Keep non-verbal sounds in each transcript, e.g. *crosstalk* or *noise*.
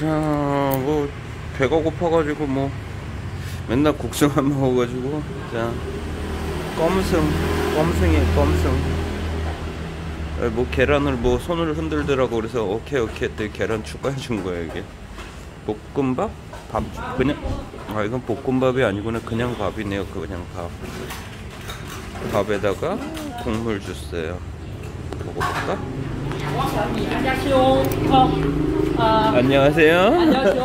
자, 뭐 배가 고파가지고 뭐 맨날 국수만 *laughs* 먹어가지고 자 껌승, 껌승이에요, 껌승. 에, 뭐 계란을 뭐 손을 흔들더라고 그래서 오케이 오케이 했더니 계란 추가해 준 거야 이게. 볶음밥? 밥 그냥 아 이건 볶음밥이 아니구나 그냥 밥이네요 그냥 밥. 밥에다가 국물 주세요. 먹어볼까? 안녕하세요. 어, 아, 안녕하세요. 안녕하세요.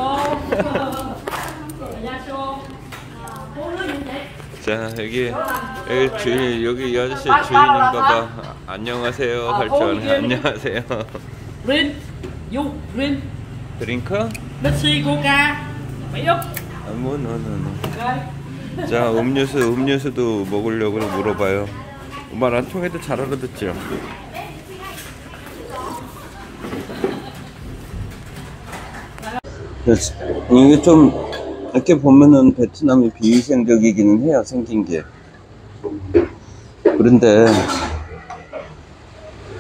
안녕하세요. *laughs* 자 여기 여기 주인 여기 이 아저씨 주인인가봐 안녕하세요 할줄 아네 안녕하세요 Rin, Du, Rin, 드링크? Coca, mấy ức. 아뭐 노노노. 자 음료수 음료수도 먹으려고 물어봐요 말 안 통해도 잘 알아듣죠 이게 좀 이렇게 보면은 베트남이 비위생적이기는 해요 생긴 게. 그런데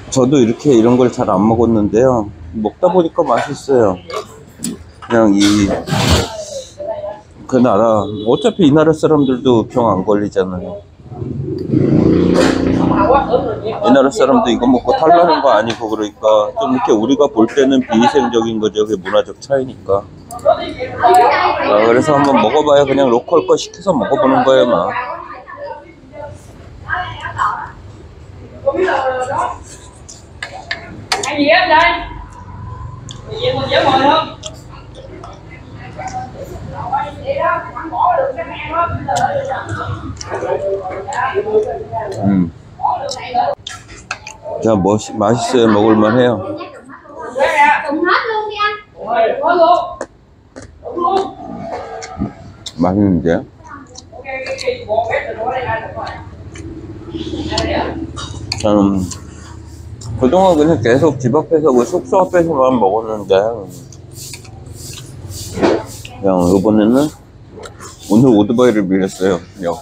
저도 이렇게 이런 걸 잘 안 먹었는데요. 먹다 보니까 맛있어요. 그냥 이 그 나라 어차피 이 나라 사람들도 병 안 걸리잖아요 이 나라 사람도 이거 먹고 탈나는 거 아니고 그러니까 좀 이렇게 우리가 볼 때는 비위생적인 거죠 그게 문화적 차이니까 아, 그래서 한번 먹어봐야 그냥 로컬 거 시켜서 먹어보는 거예요 막 không? 음. 자 멋, 맛있어요 먹을만 해요 Cùng hết luôn đi anh Có luôn. Đúng luôn. 맛있는데 Ok, cái gì bộ bếp từ đó đây ra được rồi. Đây ạ. 저는 그동안 그냥 계속 집 앞에서 그 숙소 앞에서만 먹었는데 그냥 이번에는 오늘 오토바이를 빌렸어요 여,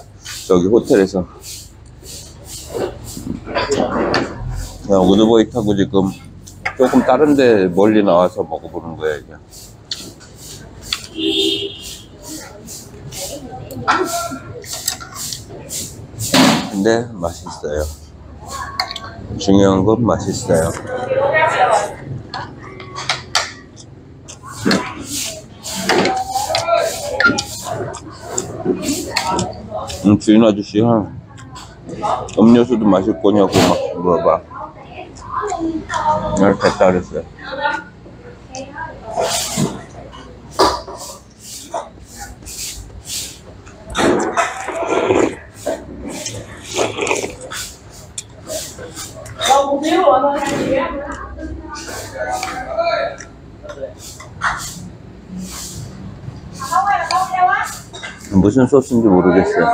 저기 호텔에서 그냥 오토바이 타고 지금 조금 다른데 멀리 나와서 먹어보는 거야 이게 근데 맛있어요 중요한 건 맛있어요. 음, 주인 아저씨가 음료수도 마실 거냐고 막 물어봐. Gì á? 무슨 소스인지 모르겠어요.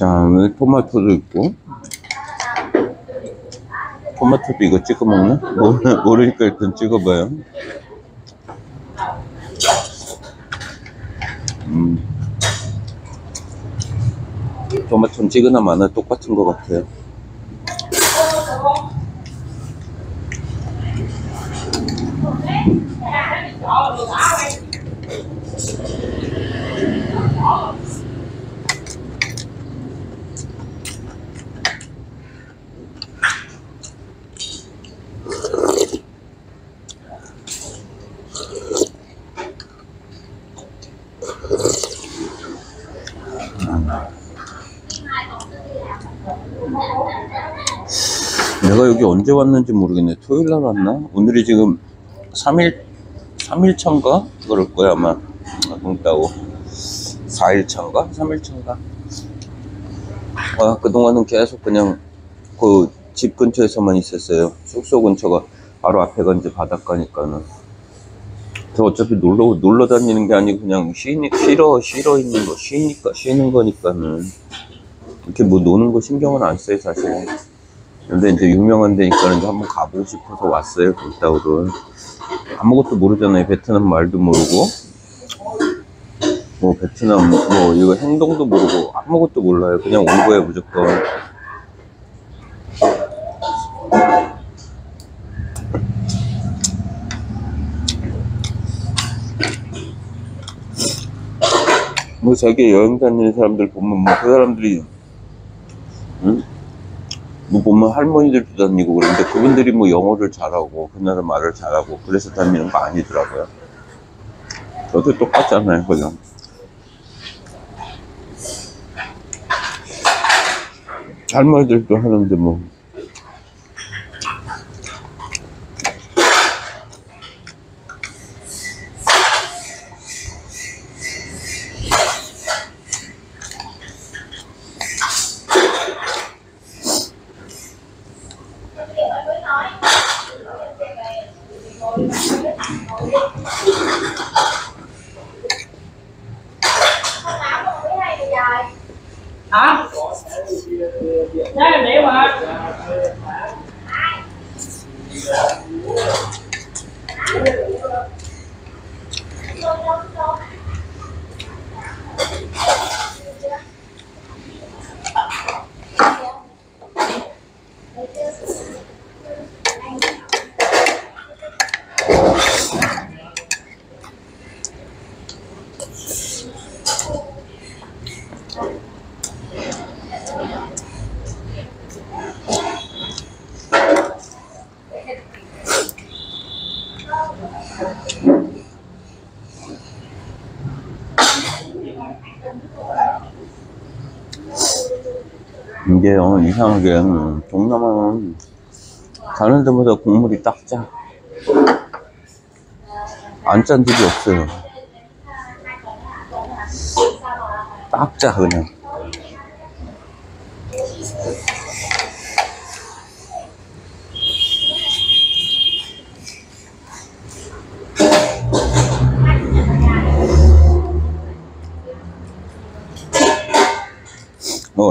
자, 여기 토마토도 있고. 토마토도 이거 찍어 먹나? 모르, 모르니까 일단 찍어봐요. 음. 토마토는 찍으나 마나 똑같은 것 같아요. 내가 여기 언제 왔는지 모르겠네. 토요일 날 왔나? 오늘이 지금 3일, 3일 차인가? 그럴 거야, 아마. 동 따고. 4일 차인가? 3일 차인가? 아, 그동안은 계속 그냥 그 집 근처에서만 있었어요. 숙소 근처가 바로 앞에가 이제 바닷가니까는. 저 어차피 놀러, 놀러 다니는 게 아니고 그냥 쉬니, 쉬러, 쉬러 있는 거, 쉬니까, 쉬는 거니까는. 이렇게 뭐 노는 거 신경은 안 써요, 사실. 근데 이제 유명한 데니까 이제 한번 가보고 싶어서 왔어요, 동따오를. 아무것도 모르잖아요. 베트남 말도 모르고. 뭐, 베트남, 뭐, 이거 행동도 모르고, 아무것도 몰라요. 그냥 온 거예요, 무조건. 뭐 세계 여행 다니는 사람들 보면 뭐 그 사람들이 응? 뭐 보면 할머니들도 다니고 그러는데 그분들이 뭐 영어를 잘하고 그 나라 말을 잘하고 그래서 다니는 거 아니더라고요. 저도 똑같잖아요, 그냥. 할머니들도 하는데 뭐. hả đấy là để mà Thank you. 이게요, 이상하게, 음, 동남아는 가는 데마다 국물이 딱 짜. 안짠 집이 없어요. 딱 짜, 그냥.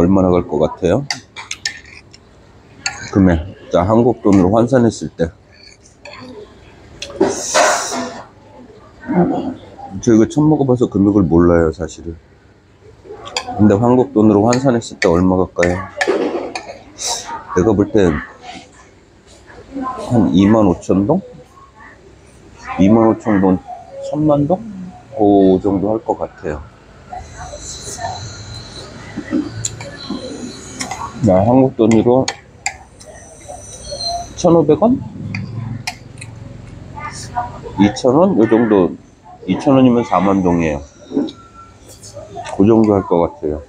얼마나 갈 것 같아요? 금액. 자, 한국 돈으로 환산했을 때. 저 이거 처음 먹어봐서 금액을 몰라요, 사실은. 근데 한국 돈으로 환산했을 때 얼마 갈까요? 내가 볼때한 2만 5천 동? 2만 5천 동, 3만 동? 그 정도 할 것 같아요. 나 한국 돈으로 1,500원? 2,000원? 요 정도, 2,000원이면 4만 동이에요. 그 정도 할 것 같아요.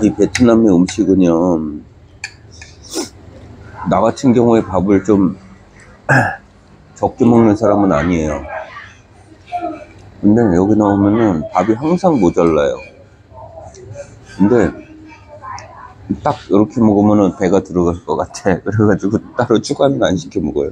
이 베트남의 음식은요, 나 같은 경우에 밥을 좀 *clears throat* 적게 먹는 사람은 아니에요. 근데 여기 나오면은 밥이 항상 모자라요. 근데 딱 이렇게 먹으면은 배가 들어갈 것 같아. *laughs* 그래가지고 따로 추가는 안 시켜 먹어요.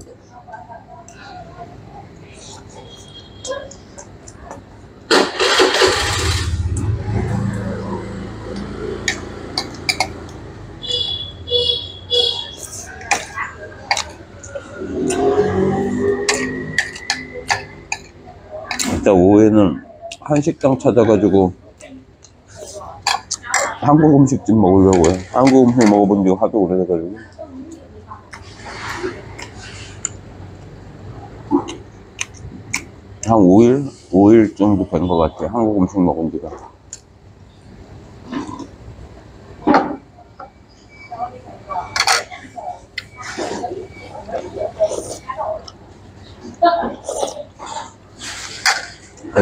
일단 오후에는 한식당 찾아가지고 한국 음식 좀 먹으려고요. 한국 음식 먹어본 지 하도 오래돼가지고. 한 5일? 5일 정도 된 것 같아요. 한국 음식 먹은 지가.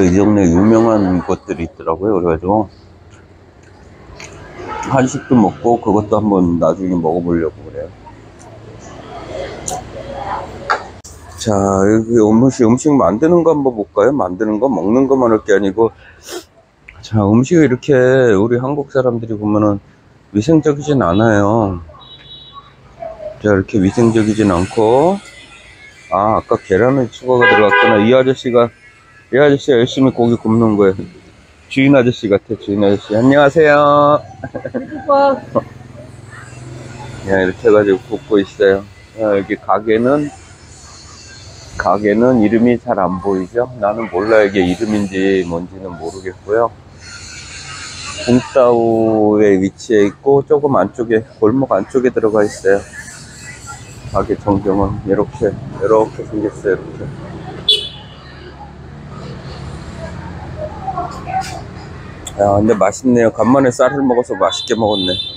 이 동네 유명한 곳들이 있더라고요. 그래가지고 한식도 먹고 그것도 한번 나중에 먹어보려고 그래요. 자, 여기 음식, 음식 만드는 거 한번 볼까요? 만드는 거, 먹는 것만 할 게 아니고. 자, 음식을 이렇게 우리 한국 사람들이 보면은 위생적이진 않아요. 자, 이렇게 위생적이진 않고. 아, 아까 계란을 추가가 들어갔구나. 이 아저씨가, 이 아저씨가 열심히 고기 굽는 거예요. 주인 아저씨 같아, 주인 아저씨. 안녕하세요. *laughs* 야, 이렇게 해가지고 굽고 있어요. 아, 여기 가게는, 가게는 이름이 잘 안 보이죠? 나는 몰라, 이게 이름인지 뭔지는 모르겠고요. 붕따우에 위치해 있고, 조금 안쪽에, 골목 안쪽에 들어가 있어요. 가게 전경은 이렇게, 이렇게 생겼어요, 이렇게. 야, 근데 맛있네요. 간만에 쌀을 먹어서 맛있게 먹었네.